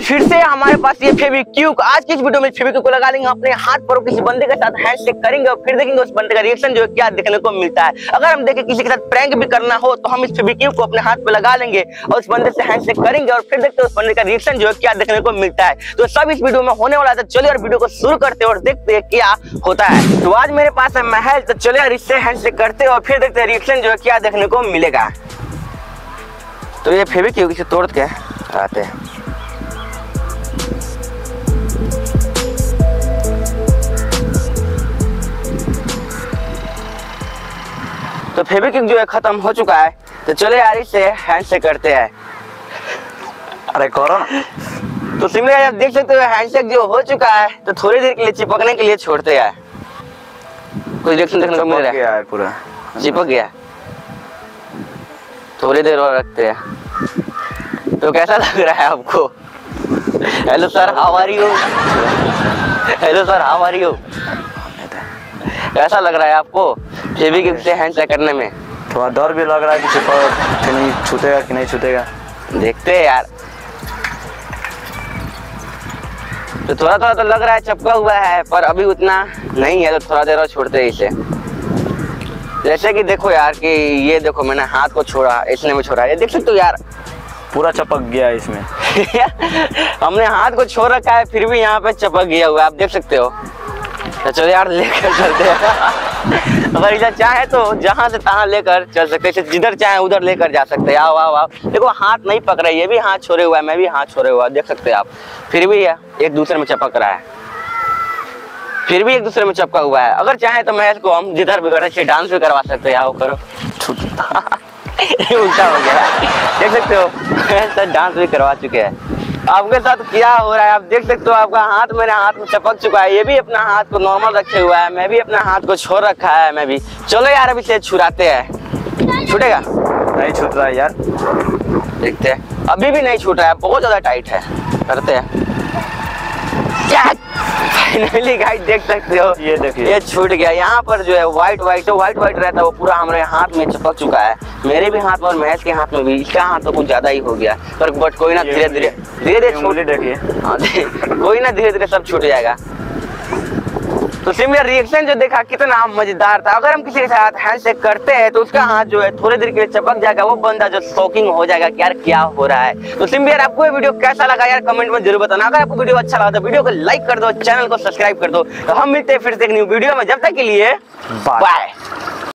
आज फिर से हमारे पास ये फेविक्विक आज की इस वीडियो में फेविक्विक को लगा लेंगे, अपने हाथ पर किसी बंदे के साथ हैंडशेक करेंगे और फिर देखेंगे उस बंदे का रिएक्शन जो है, क्या देखने को मिलता है। अगर हम देखें किसी के साथ प्रैंक भी करना हो तो हम इस फेविक्विक को अपने हाथ पे लगा लेंगे और उस बंदे से हैंडशेक करेंगे और फिर देखते उस बंदे का रिएक्शन जो है, क्या देखने को मिलता है। तो सब इस वीडियो में होने वाला था तो चलिए और वीडियो को शुरू करते और देखते हैं क्या होता है। तो आज मेरे पास है महल तो चलिए और इससे हैंडशेक करते और फिर देखते रिएक्शन जो है, क्या देखने को मिलेगा। तो ये फेविक्विक इसे तोड़ के आते हैं। तो फेविक्विक जो है खत्म हो चुका है? तो चले यार इससे हैंड से करते हैं। अरे करो तो सिमले आप देख सकते हो हैंडशेक जो हो चुका है तो थोड़ी देर के लिए चिपकने के लिए छोड़ते हैं। कुछ रिएक्शन देखने को मिल चिपक रहा गया है पूरा। चिपक गया। थोड़ी देर और रखते हैं। तो कैसा लग रहा है आपको? Hello sir how are you hello sir how are you कैसा लग रहा है आपको? फेविक्विक से हैंडशेक करने में। थोड़ा डर भी लग रहा है कि चिपक कि नहीं छूटेगा कि नहीं छूटेगा। देखते हैं यार। तो थोड़ा थोड़ा तो लग रहा है चपका हुआ है पर अभी उतना नहीं है तो थोड़ा देर और छोड़ते हैं इसे। जैसे कि देखो यार कि ये देखो मैंने हाथ को छोड़ा इसने में छोड़ा। ये देख सकते हो यार। पूरा चपक गया इसमें। हमने हाथ को छोड़ रखा है फिर भी यहाँ पे चपक गया हुआ आप देख सकते हो। तो चलो यार लेकर चलते हैं। अगर इधर चाहे तो जहाँ से तहाँ लेकर चल सकते हैं जिधर चाहे उधर लेकर जा सकते हैं। आओ आओ आओ। देखो, हाथ नहीं पकड़ ये भी हाथ छोड़े हुआ है, मैं भी हाथ छोड़े हुआ देख सकते हैं आप। फिर भी है, एक दूसरे में चपक रहा है। फिर भी एक दूसरे में चपका हुआ है। अगर चाहे तो मैं इसको हम जिधर भी करे डांस भी करवा सकते हैं, आओ करो। उल्टा हो गया। देख सकते हो डांस भी करवा चुके हैं। आपके साथ क्या हो रहा है? आप देख सकते हो आपका हाथ मेरे हाथ में चपक चुका है। ये भी अपना हाथ को नॉर्मल रखे हुआ है मैं भी अपना हाथ को छोड़ रखा है मैं भी। चलो यार अभी से छुराते हैं। छूटेगा? नहीं छूट रहा है यार। देखते हैं। अभी भी नहीं छूट रहा है बहुत ज़्यादा टाइट है। करते हैं। फाइनली गाइस देख सकते हो। ये देखिए। ये छूट गया। यहाँ पर जो है व्हाइट व्हाइट जो व्हाइट व्हाइट रहता है। वो पूरा हमारे हाथ में चिपक चुका है। मेरे भी हाथ में और महेश के हाथ में भी इसका हाथ तो कुछ ज़्यादा ही हो गया। पर बट कोई ना धीरे धीरे धीरे धीरे छूट देखिए। हाँ, धीरे- कोई ना धीरे धीरे सब छूट जाएगा। तो सिमिलर रिएक्शन जो देखा कितना मज़ेदार था। अगर हम किसी के साथ हैंडशेक करते हैं तो उसका हाथ जो है थोड़ी देर के लिए चपक जाएगा वो बंदा जो शॉकिंग हो जाएगा कि यार क्या हो रहा है। तो सिमिलर आपको ये वीडियो कैसा लगा? यार कमेंट में ज़रूर बताना। अगर आपको वीडियो अच्छा लगा तो वीडियो को लाइक कर दो चैनल को सब्सक्राइब कर दो। तो हम मिलते हैं फिर से एक न्यू वीडियो में। जब तक के लिए बाय